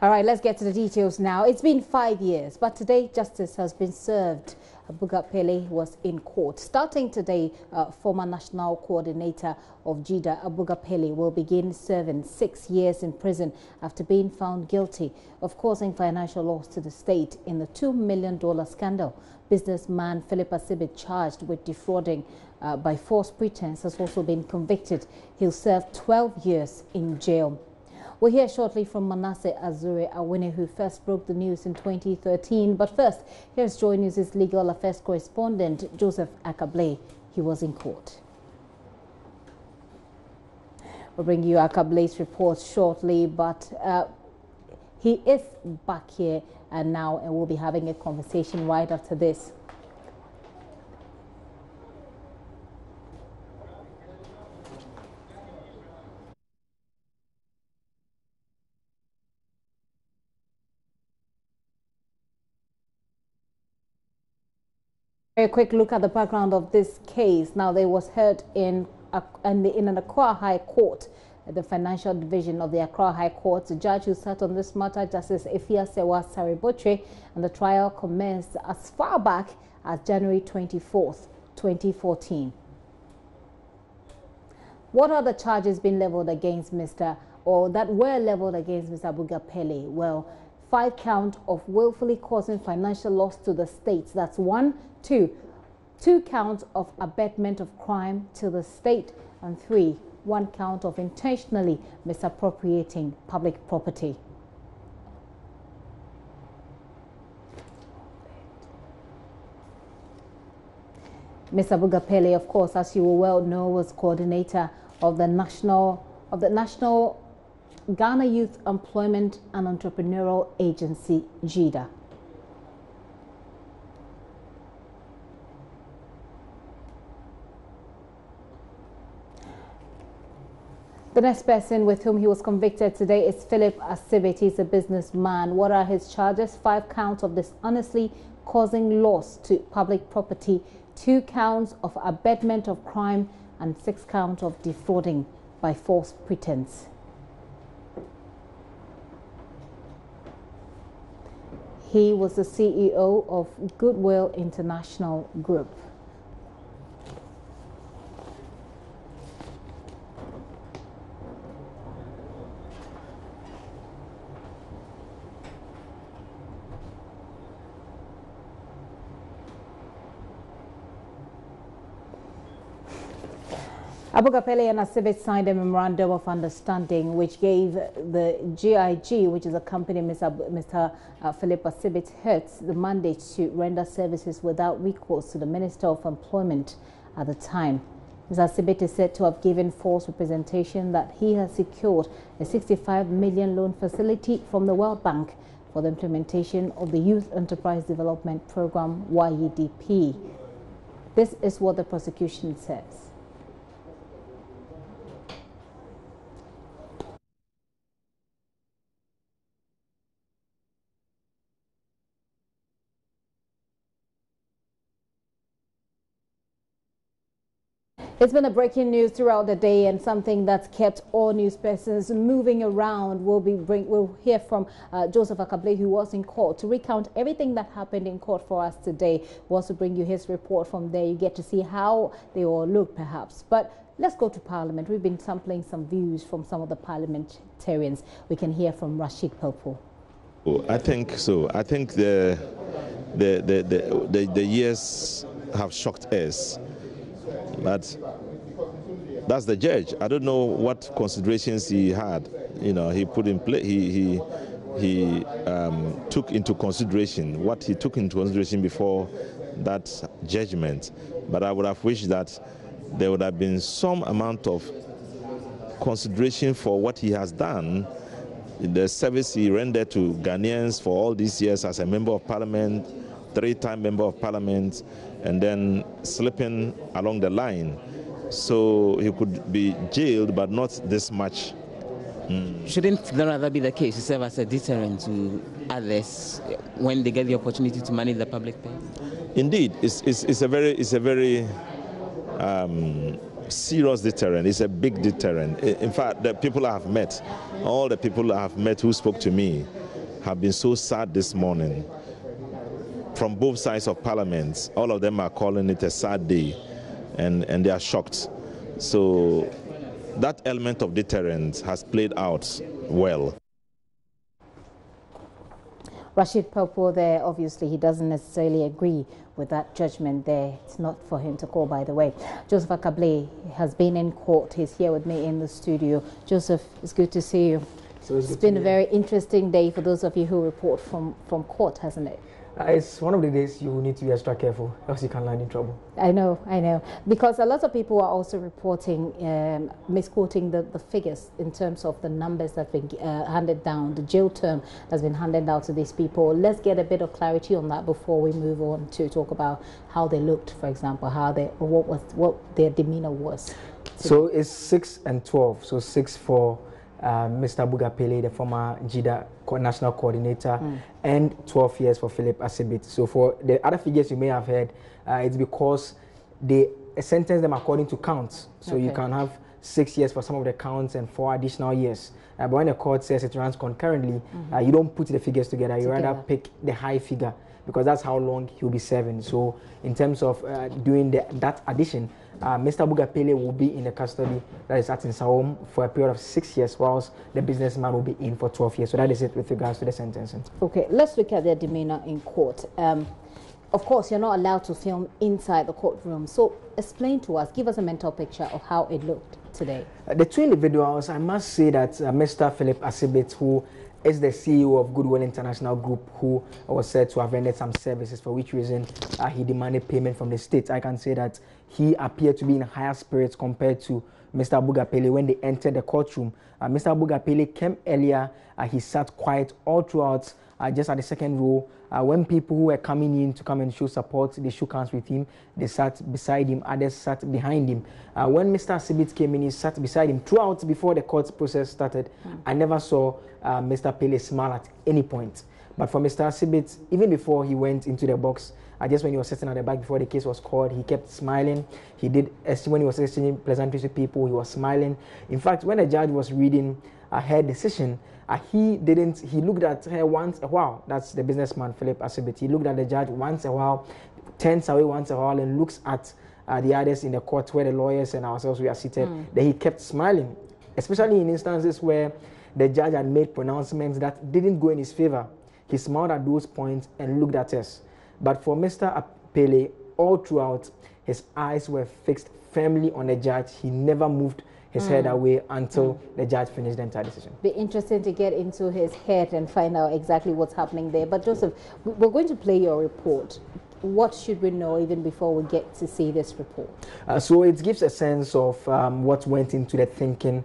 All right, let's get to the details now. It's been five years, but today justice has been served. Abuga Pele was in court. Starting today, uh, former national coordinator of GYEEDA, Abuga Pele, will begin serving six years in prison after being found guilty of causing financial loss to the state in the $2 million scandal. Businessman Philip Assibit, charged with defrauding uh, by false pretense, has also been convicted. He'll serve 12 years in jail. We'll hear shortly from Manasseh Azure Awuni, who first broke the news in 2013. But first, here's Joy News' legal affairs correspondent, Joseph Ackah-Blay. He was in court. We'll bring you Ackah-Blay's report shortly, but uh, he is back here and now, and we'll be having a conversation right after this. A quick look at the background of this case. Now, they was heard in, in, the, in an Accra High Court, the Financial Division of the Accra High Court. The judge who sat on this matter, Justice Efia Serwah Asare-Botwe, and the trial commenced as far back as January 24th, 2014. What are the charges being leveled against Mr. or that were leveled against Mr. Abuga Pele? Well, five count of willfully causing financial loss to the state. That's one. Two, two counts of abetment of crime to the state. And three, one count of intentionally misappropriating public property. Mr. Bugapele, of course, as you will well know, was coordinator of the national of the National Ghana Youth Employment and Entrepreneurial Agency, GYEEDA. The next person with whom he was convicted today is Philip Assibit. He's a businessman. What are his charges? Five counts of dishonestly causing loss to public property, two counts of abetment of crime, and six counts of defrauding by false pretense. He was the CEO of Goodwill International Group. Abuga Pele and Assibit signed a memorandum of understanding which gave the GIG, which is a company Mr. Mr. Uh, Philip Hertz, the mandate to render services without recourse to the Minister of Employment at the time. Mr. Assibit is said to have given false representation that he has secured a 65 million loan facility from the World Bank for the implementation of the Youth Enterprise Development Program, YEDP. This is what the prosecution says. It's been a breaking news throughout the day and something that's kept all news persons moving around. We'll be bring, we'll hear from uh, Joseph Ackah-Blay, who was in court, to recount everything that happened in court for us today. We'll also bring you his report from there. You get to see how they all look, perhaps. But let's go to Parliament. We've been sampling some views from some of the parliamentarians. We can hear from Rashid Pelpuo. I think so. I think the the the the, the, the years have shocked us but that's the judge. I don't know what considerations he had. You know, he put in place. He he he um, took into consideration what he took into consideration before that judgment. But I would have wished that there would have been some amount of consideration for what he has done, the service he rendered to Ghanaians for all these years as a member of parliament, three-time member of parliament, and then slipping along the line. So he could be jailed, but not this much. Mm. Shouldn't that rather be the case to serve as a deterrent to others when they get the opportunity to manage the public pay? Indeed, it's, it's, it's a very, it's a very um, serious deterrent. It's a big deterrent. In fact, the people I have met, all the people I have met who spoke to me, have been so sad this morning. From both sides of parliament, all of them are calling it a sad day and, and they are shocked. So that element of deterrence has played out well. Rashid Pelpuo there, obviously, he doesn't necessarily agree with that judgment there. It's not for him to call, by the way. Joseph Ackah-Blay has been in court. He's here with me in the studio. Joseph, it's good to see you. So it's, it's been a very interesting day for those of you who report from, from court, hasn't it? Uh, it's one of the days you need to be extra careful, else you can land in trouble. I know, I know. Because a lot of people are also reporting, um, misquoting the, the figures in terms of the numbers that have been uh, handed down, the jail term that's been handed out to these people. Let's get a bit of clarity on that before we move on to talk about how they looked, for example, how they, what, was, what their demeanor was. So it's 6 and 12, so 6 for uh, Mr. Abuga Pele, the former GYEEDA national coordinator, mm. and 12 years for Philip Assibit. So for the other figures you may have heard, uh, it's because they sentence them according to counts. So okay. you can have six years for some of the counts and four additional years. Uh, but when the court says it runs concurrently, mm -hmm. you don't put the figures together. You together. rather pick the high figure because that's how long he'll be serving. So in terms of uh, doing the, that addition, uh, Mr. Pele will be in the custody that is at Nsawam for a period of six years, whilst the businessman will be in for 12 years. So that is it with regards to the sentencing. Okay, let's look at their demeanor in court. Um, of course, you're not allowed to film inside the courtroom. So explain to us, give us a mental picture of how it looked today. Uh, the two individuals, I must say that uh, Mr. Philip Assibit, who is the CEO of Goodwill International Group, who was said to have rendered some services, for which reason uh, he demanded payment from the state. I can say that he appeared to be in higher spirits compared to Mr. Abuga Pele when they entered the courtroom. Uh, Mr. Abuga Pele came earlier. Uh, he sat quiet all throughout, uh, just at the second row. Uh, when people who were coming in to come and show support, they shook hands with him. They sat beside him. Others sat behind him. Uh, when Mr. Sibit came in, he sat beside him throughout before the court process started. Mm. I never saw uh, Mr. Pele smile at any point. But for Mr. Sibit, even before he went into the box, uh, just when he was sitting at the back before the case was called, he kept smiling. He did, when he was exchanging pleasantries with people, he was smiling. In fact, when the judge was reading uh, her decision, uh, he didn't, he looked at her once a while. That's the businessman, Philip Assibit. He looked at the judge once a while, turns away once a while, and looks at uh, the others in the court where the lawyers and ourselves we are seated. Mm. Then he kept smiling, especially in instances where the judge had made pronouncements that didn't go in his favor. He smiled at those points and looked at us. But for Mr. Apele, all throughout, his eyes were fixed firmly on the judge. He never moved his mm. head away until mm. the judge finished the entire decision. Be interesting to get into his head and find out exactly what's happening there. But Joseph, we're going to play your report. What should we know even before we get to see this report? Uh, so it gives a sense of um, what went into the thinking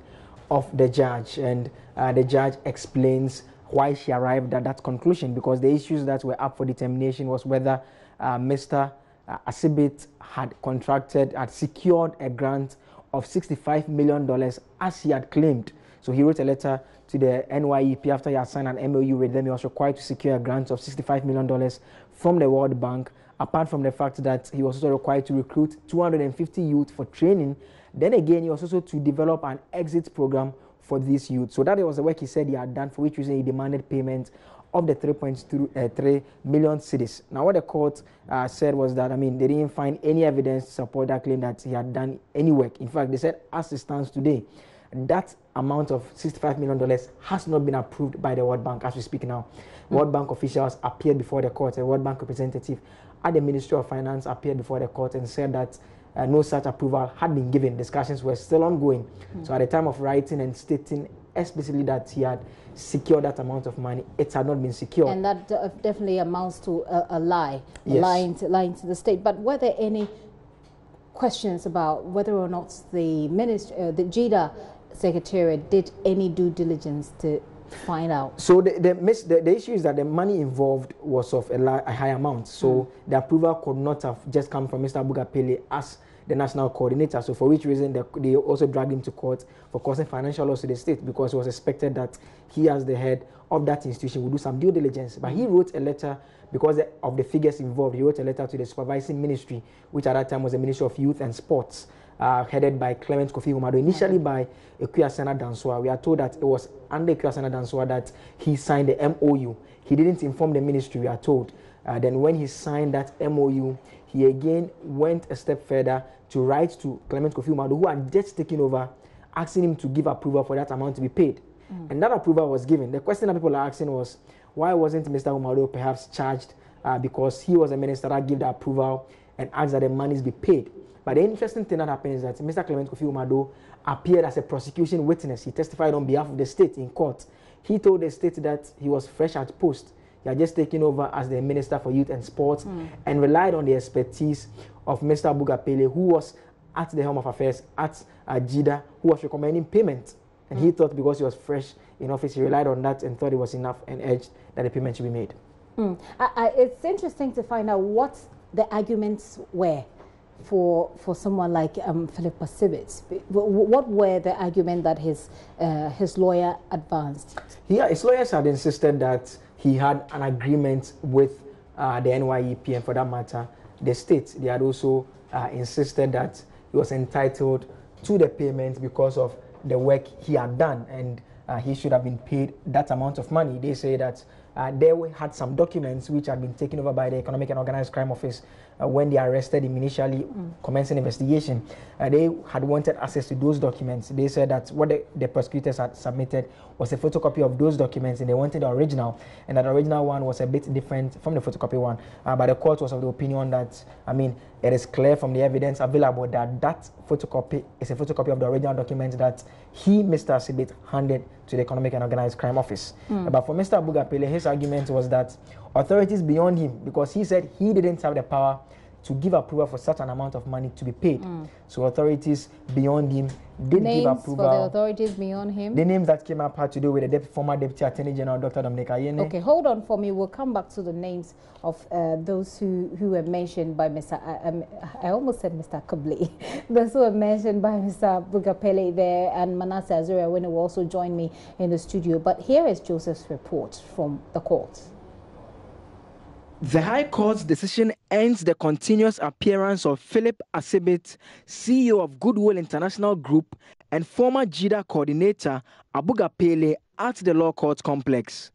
of the judge, and uh, the judge explains why she arrived at that conclusion because the issues that were up for determination was whether uh, Mr. Uh, Assibit had contracted, had secured a grant of $65 million as he had claimed. So he wrote a letter to the NYEP after he had signed an MOU with them. He was required to secure a grant of $65 million from the World Bank, apart from the fact that he was also required to recruit 250 youth for training. Then again, he was also to develop an exit program for these youth. So that was the work he said he had done, for which reason he demanded payment of the 3.3 uh, million cedis. Now, what the court uh, said was that, I mean, they didn't find any evidence to support that claim that he had done any work. In fact, they said, as it stands today, that amount of $65 million has not been approved by the World Bank as we speak now. Mm. World Bank officials appeared before the court, a World Bank representative at the Ministry of Finance appeared before the court and said that uh, no such approval had been given. Discussions were still ongoing. Mm. So at the time of writing and stating explicitly that he had secured that amount of money, it had not been secured. And that uh, definitely amounts to a, a lie, yes. lying, to, lying to the state. But were there any questions about whether or not the ministry, uh, the GYEEDA Secretariat did any due diligence to find out? So the, the, the, the, issue is that the money involved was of a, a high amount. So mm. the approval could not have just come from Mr. Abuga Pele as the national coordinator. So for which reason they, they also dragged him to court for causing financial loss to the state because it was expected that he as the head of that institution would do some due diligence. But he wrote a letter because of the figures involved. He wrote a letter to the supervising ministry, which at that time was the Ministry of Youth and Sports. Uh, headed by Clement Kofi Humado, initially by Akua Sena Dansua. We are told that it was under Akua Sena Dansua that he signed the MOU. He didn't inform the ministry, we are told. Uh, then when he signed that MOU, he again went a step further to write to Clement Kofi Humado, who had just taken over, asking him to give approval for that amount to be paid. Mm. And that approval was given. The question that people are asking was, why wasn't Mr. Humado perhaps charged uh, because he was a minister that gave the approval and asked that the monies be paid? But the interesting thing that happened is that Mr. Clement Kofi Humado appeared as a prosecution witness. He testified on behalf of the state in court. He told the state that he was fresh at post. He had just taken over as the Minister for Youth and Sports mm. and relied on the expertise of Mr. Bugapele, who was at the Helm of Affairs at Ajida, who was recommending payment. And mm. he thought because he was fresh in office, he relied on that and thought it was enough and urged that the payment should be made. Mm. I, I, it's interesting to find out what the arguments were for for someone like um, Philip Assibit? What were the argument that his uh, his lawyer advanced? Yeah, his lawyers had insisted that he had an agreement with uh, the NYEP and for that matter, the state. They had also uh, insisted that he was entitled to the payment because of the work he had done and uh, he should have been paid that amount of money. They say that uh, they had some documents which had been taken over by the Economic and Organized Crime Office uh, when they arrested him initially, mm. commencing investigation. Uh, they had wanted access to those documents. They said that what the, the, prosecutors had submitted was a photocopy of those documents, and they wanted the original, and that original one was a bit different from the photocopy one. Uh, but the court was of the opinion that, I mean, it is clear from the evidence available that that photocopy is a photocopy of the original document that he, Mr. Assibit, handed to the Economic and Organized Crime Office. Mm. But for Mr. Abuga Pele, his argument was that authorities beyond him, because he said he didn't have the power to give approval for such an amount of money to be paid. Mm. So authorities beyond him did names give approval. for the authorities beyond him? The names that came up had to do with the former Deputy Attorney General, Dr. Dominic Ayine. Okay, hold on for me. We'll come back to the names of uh, those who, who were mentioned by Mr. I, um, I almost said Mr. Kabli. those who were mentioned by Mr. Bugapele there and Manasseh Azure Awuni will also join me in the studio. But here is Joseph's report from the court. The High Court's decision ends the continuous appearance of Philip Assibit, CEO of Goodwill International Group and former GYEEDA coordinator Abuga Pele at the Law Court complex.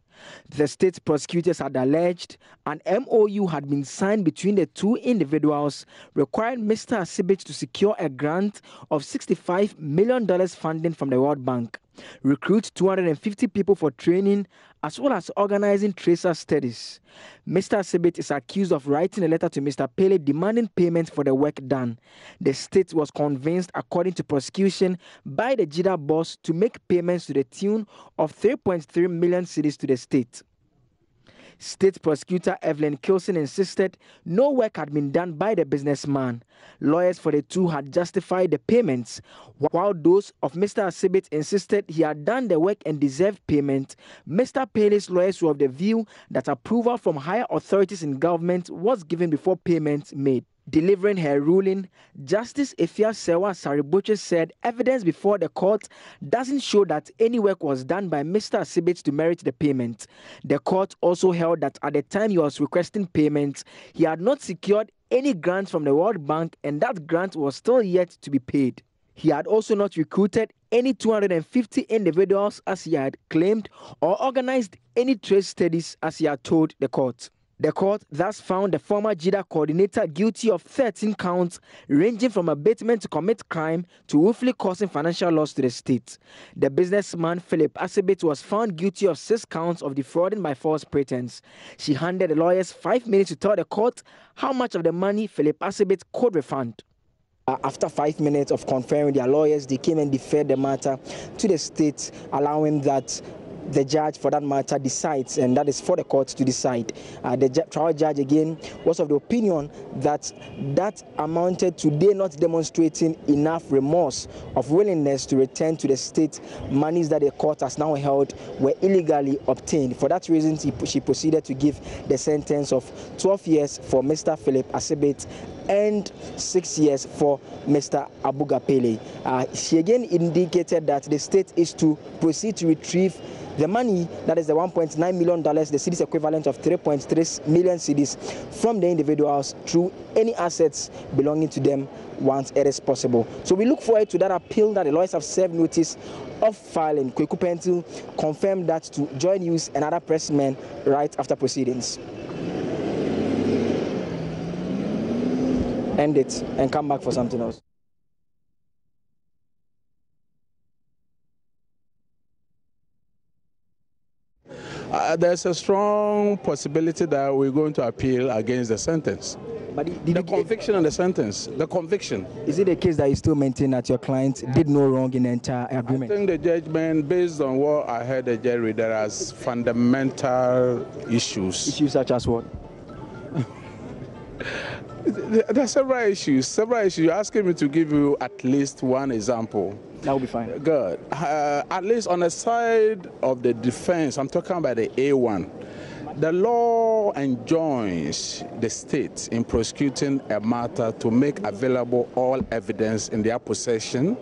The state prosecutors had alleged an MOU had been signed between the two individuals requiring Mr. Assibit to secure a grant of $65 million funding from the World Bank recruit 250 people for training, as well as organizing tracer studies. Mr. Sibit is accused of writing a letter to Mr. Pele demanding payment for the work done. The state was convinced, according to prosecution, by the GYEEDA boss to make payments to the tune of 3.3 million cedis to the state. State prosecutor Evelyn Keelson insisted no work had been done by the businessman. Lawyers for the two had justified the payments, while those of Mr. Assibit insisted he had done the work and deserved payment. Mr. Pele's lawyers were of the view that approval from higher authorities in government was given before payments made. Delivering her ruling, Justice Efia Serwah Asare-Botwe said evidence before the court doesn't show that any work was done by Mr. Assibit to merit the payment. The court also held that at the time he was requesting payment, he had not secured any grant from the World Bank and that grant was still yet to be paid. He had also not recruited any 250 individuals as he had claimed or organized any trade studies as he had told the court. The court thus found the former GYEEDA coordinator guilty of 13 counts, ranging from abatement to commit crime to willfully causing financial loss to the state. The businessman Philip Assibit was found guilty of six counts of defrauding by false pretense. She handed the lawyers five minutes to tell the court how much of the money Philip Assibit could refund. Uh, after five minutes of conferring their lawyers, they came and deferred the matter to the state, allowing that the judge, for that matter, decides, and that is for the court to decide. Uh, the ju trial judge again was of the opinion that that amounted to they not demonstrating enough remorse of willingness to return to the state monies that the court has now held were illegally obtained. For that reason, he, she proceeded to give the sentence of 12 years for Mr. Philip Assibit and six years for Mr. Abuga Pele. Uh, she again indicated that the state is to proceed to retrieve The money, that is the $1.9 million, the cedis equivalent of 3.3 million cedis from the individuals through any assets belonging to them once it is possible. So we look forward to that appeal that the lawyers have served notice of filing. Kweku Pentil confirmed that to Joy News and other pressmen right after proceedings. End it and come back for something else. Uh, there's a strong possibility that we're going to appeal against the sentence. But did the conviction and the sentence, the conviction. Is it a case that you still maintain that your client did no wrong in the entire agreement? I think the judgment, based on what I heard the jury, there are fundamental issues. Issues such as what? there are several issues. Several issues. You're asking me to give you at least one example. That will be fine. Good. Uh, at least on the side of the defense, I'm talking about the A1. The law enjoins the state in prosecuting a matter to make available all evidence in their possession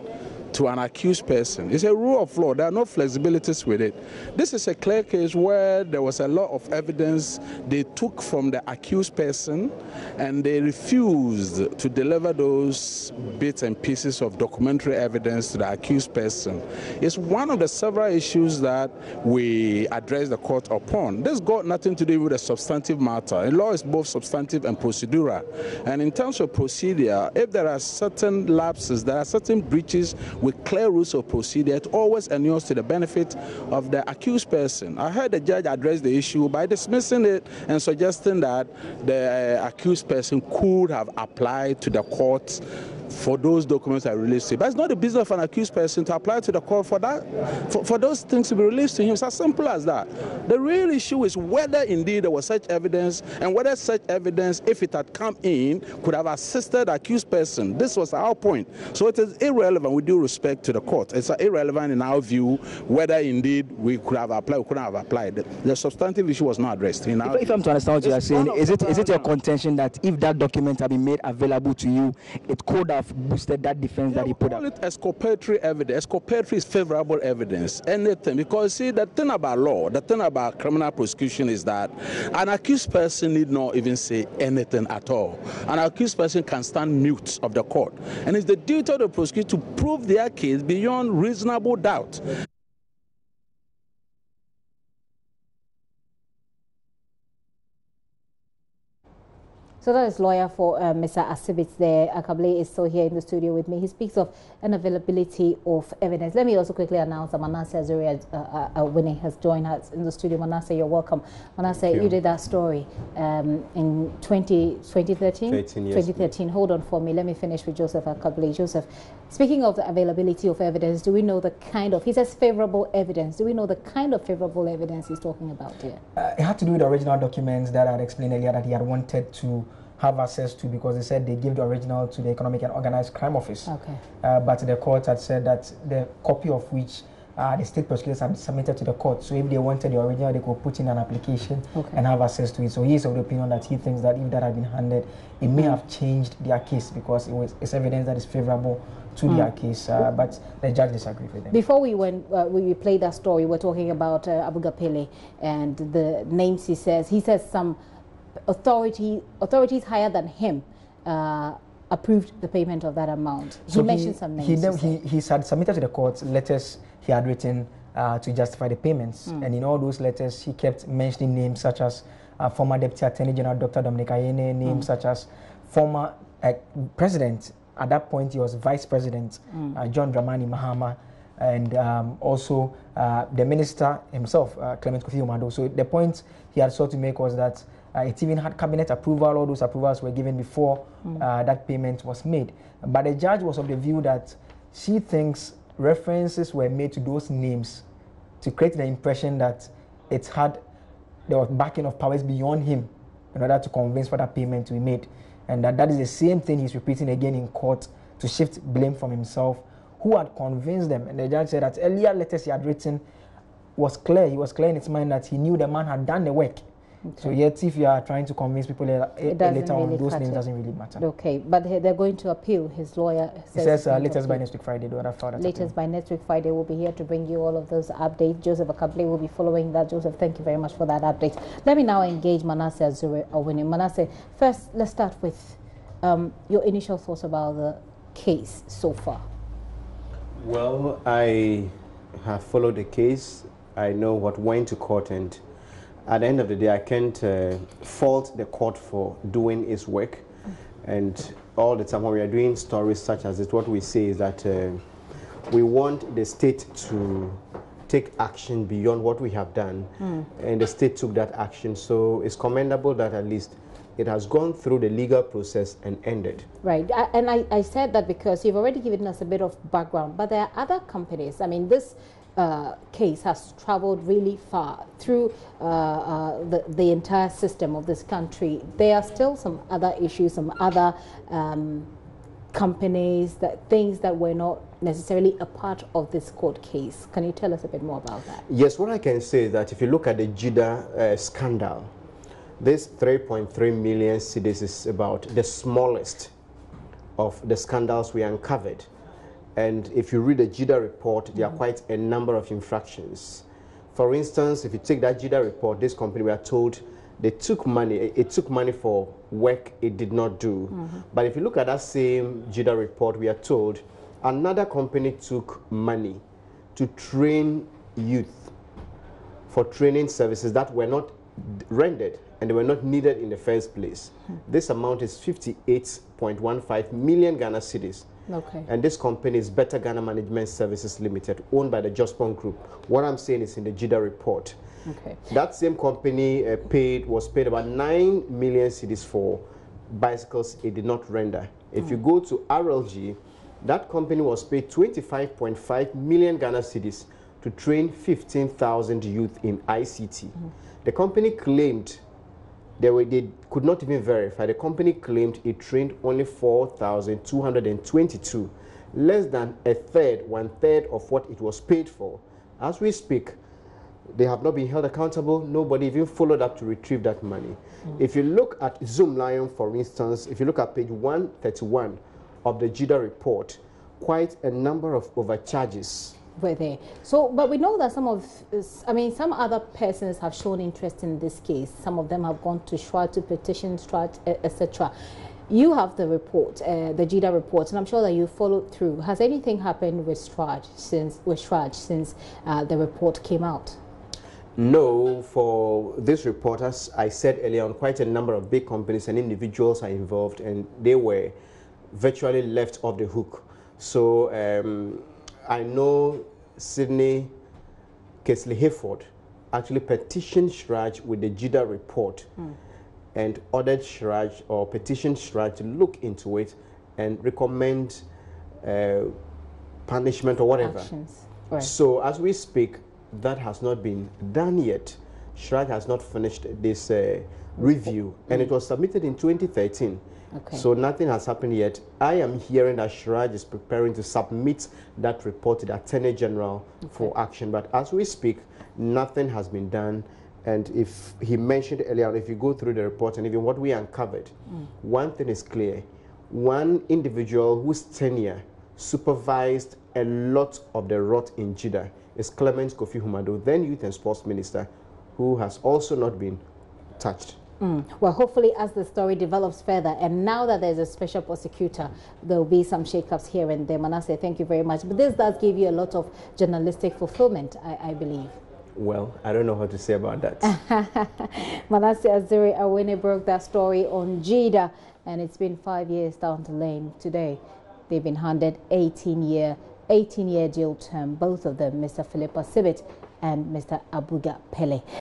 to an accused person. It's a rule of law. There are no flexibilities with it. This is a clear case where there was a lot of evidence they took from the accused person and they refused to deliver those bits and pieces of documentary evidence to the accused person. It's one of the several issues that we address the court upon. This got nothing to do with a substantive matter. In law is both substantive and procedural. And in terms of procedure, if there are certain lapses, there are certain breaches with clear rules of procedure, it always endures to the benefit of the accused person. I heard the judge address the issue by dismissing it and suggesting that the uh, accused person could have applied to the court for those documents are released to him. But it's not the business of an accused person to apply to the court for that, for, for those things to be released to him. It's as simple as that. The real issue is whether indeed there was such evidence and whether such evidence, if it had come in, could have assisted the accused person. This was our point. So it is irrelevant with due respect to the court. It's irrelevant in our view whether indeed we could have applied or couldn't have applied. The, the substantive issue was not addressed. In if, if I'm to understand what you are saying, is it is it your contention that if that document had been made available to you, it could have boosted that defense yeah, that he put up? it exculpatory evidence. Exculpatory is favorable evidence. Anything. Because see, the thing about law, the thing about criminal prosecution is that an accused person need not even say anything at all. An accused person can stand mute of the court. And it's the duty of the prosecutor to prove their case beyond reasonable doubt. So that is lawyer for uh, Mr. Assibit there. Ackah-Blay is still here in the studio with me. He speaks of an availability of evidence. Let me also quickly announce that Manasseh Azuri uh, uh, Winnie has joined us in the studio. Manasseh, you're welcome. Manasseh, you. you. did that story um, in 20, 2013? 2013. Hold on for me. Let me finish with Joseph Ackah-Blay. Joseph, speaking of the availability of evidence, do we know the kind of, he says favorable evidence. Do we know the kind of favorable evidence he's talking about here? Uh, it had to do with the original documents that I had explained earlier that he had wanted to have access to because they said they gave the original to the Economic and Organized Crime Office. Okay. Uh, but the court had said that the copy of which uh, the state prosecutors had submitted to the court. So if they wanted the original, they could put in an application okay. and have access to it. So he is of the opinion that he thinks that if that had been handed, it may have changed their case because it was it's evidence that is favorable to mm. their case. Uh, but the judge disagreed with them. Before we went, uh, we played that story. We were talking about uh, Abuga Pele and the names he says. He says some authority authorities higher than him uh, approved the payment of that amount. So he mentioned some names. He, he, he had submitted to the court letters he had written uh, to justify the payments, mm. and in all those letters he kept mentioning names such as uh, former Deputy Attorney General Dr. Dominic Ayine, names mm. such as former uh, President. At that point, he was Vice President mm. John Dramani Mahama and um, also uh, the minister himself, uh, Clement Kofi Humado. So the point he had sought to make was that it even had cabinet approval. All those approvals were given before mm. uh, that payment was made. But the judge was of the view that she thinks references were made to those names to create the impression that it had there was backing of powers beyond him in order to convince for that payment to be made. And that, that is the same thing he's repeating again in court to shift blame from himself. Who had convinced them? And the judge said that earlier letters he had written was clear. He was clear in his mind that he knew the man had done the work Okay. So yet, if you are trying to convince people later, later on, those names it. doesn't really matter. Okay, but they're going to appeal. His lawyer says. He says uh, latest by next week Friday. Do other Latest by next week Friday. We'll be here to bring you all of those updates. Joseph Ackah-Blay will be following that. Joseph, thank you very much for that update. Let me now engage Manasseh Azure Awuni. Manasseh, first, let's start with um, your initial thoughts about the case so far. Well, I have followed the case. I know what went to court and at the end of the day, I can't uh, fault the court for doing its work. And all the time when we are doing stories such as this, what we say is that uh, we want the state to take action beyond what we have done. Mm. And the state took that action. So it's commendable that at least it has gone through the legal process and ended. Right. I, and I, I said that because you've already given us a bit of background, but there are other companies. I mean, this uh, case has traveled really far through uh, uh, the, the entire system of this country. There are still some other issues, some other um, companies, that things that were not necessarily a part of this court case. Can you tell us a bit more about that? Yes, what I can say is that if you look at the GYEEDA uh, scandal, this 3.3 million cedis is about the smallest of the scandals we uncovered. And if you read the GYEEDA report, there are mm. quite a number of infractions. For instance, if you take that GYEEDA report, this company, we are told they took money, it took money for work it did not do. Mm -hmm. But if you look at that same GYEEDA report, we are told another company took money to train youth for training services that were not rendered and they were not needed in the first place. Hmm. This amount is 58.15 million Ghana cedis. Okay. And this company is Better Ghana Management Services Limited, owned by the Jospong Group. What I'm saying is in the GYEEDA report. Okay. That same company uh, paid was paid about 9 million cedis for bicycles it did not render. If mm. you go to RLG, that company was paid 25.5 million Ghana cedis to train 15,000 youth in ICT. Mm. The company claimed they, were, they could not even verify. The company claimed it trained only 4,222, less than a third, one third of what it was paid for. As we speak, they have not been held accountable. Nobody even followed up to retrieve that money. Mm. If you look at Zoomlion, for instance, if you look at page 131 of the GYEEDA report, quite a number of overcharges were there. So, but we know that some of, I mean, some other persons have shown interest in this case. Some of them have gone to CHRAJ to petition CHRAJ, etc. You have the report, uh, the GYEEDA report, and I'm sure that you followed through. Has anything happened with CHRAJ since with CHRAJ since uh, the report came out? No, for this report, as I said earlier on, quite a number of big companies and individuals are involved, and they were virtually left off the hook. So. Um, I know Sydney Casely-Hayford actually petitioned CHRAJ with the GYEEDA report mm. and ordered CHRAJ or petitioned CHRAJ to look into it and recommend uh, punishment or whatever. Right. So as we speak, that has not been done yet. CHRAJ has not finished this uh, review, mm. and it was submitted in 2013. Okay. So nothing has happened yet. I am hearing that CHRAJ is preparing to submit that report to the Attorney General okay. for action. But as we speak, nothing has been done. And if he mentioned earlier, if you go through the report and even what we uncovered, mm. one thing is clear. One individual whose tenure supervised a lot of the rot in GYEEDA is Clement Kofi Humado, then Youth and Sports Minister, who has also not been touched. Mm. Well, hopefully, as the story develops further, and now that there's a special prosecutor, there will be some shakeups here and there. Manasseh, thank you very much. But this does give you a lot of journalistic fulfillment, I, I believe. Well, I don't know how to say about that. Manasseh Azure Awuni broke that story on GYEEDA, and it's been five years down the lane today. They've been handed 18 year 18 year jail term, both of them, Mr. Philip Assibit and Mr. Abuga Pele.